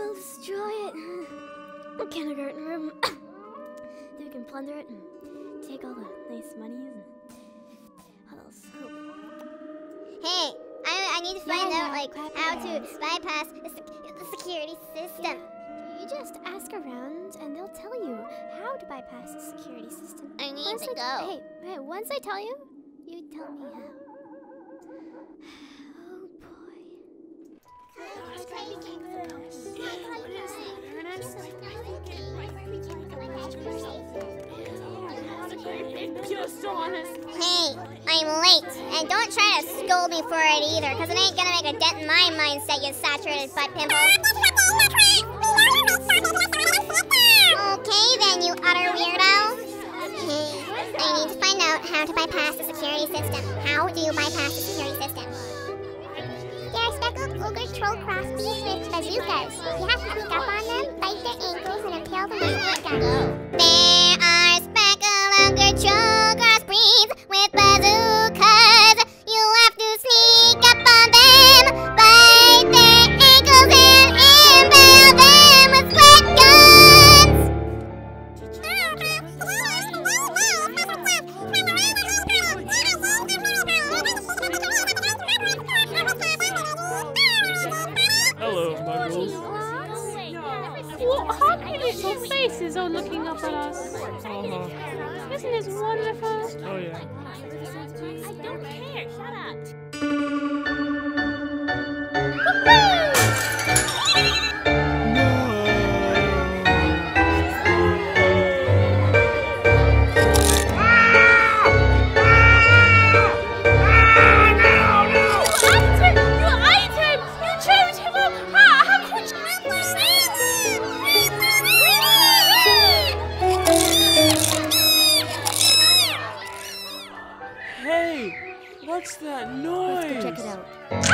I'll destroy it. The kindergarten room. then we can plunder it and take all the nice monies and what else? Oh, Hey, I, I need to find Yeah, out yeah, like how to bypass the, sec- the security system. You just ask around and they'll tell you how to bypass the security system. I need Once to I go. Hey, hey, once I tell you, you tell me how. Oh boy. Hey, I'm late, and don't try to scold me for it either, because it ain't gonna make a dent in my mindset, you saturated butt pimple. Okay then, you utter weirdo. I need to find out how to bypass the security system. How do you bypass the security system? There are speckled ogre troll cross beasts with bazookas. You have to sneak up on them, There are troll breeds with bazookas. You have to sneak up on them, bite their ankles, and impale them with guns. Hello, Muggles. What happy little faces are looking up at us. Uh-huh. Isn't this wonderful? Oh, yeah. I don't care. Shut up. What's that noise? Check it out.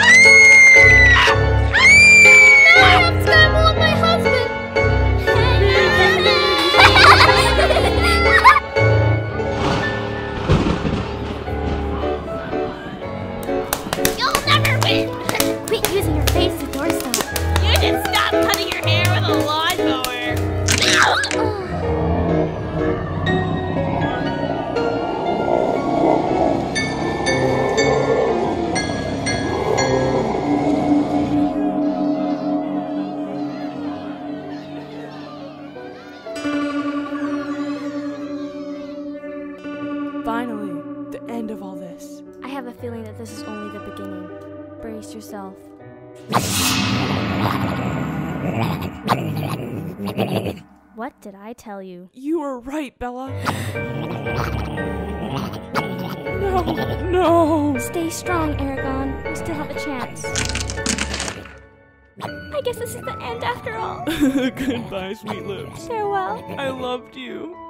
Finally, the end of all this. I have a feeling that this is only the beginning. Brace yourself. What did I tell you? You were right, Bella. No, no. Stay strong, Aragon. We still have a chance. I guess this is the end after all. Goodbye, sweet lips. Farewell. I loved you.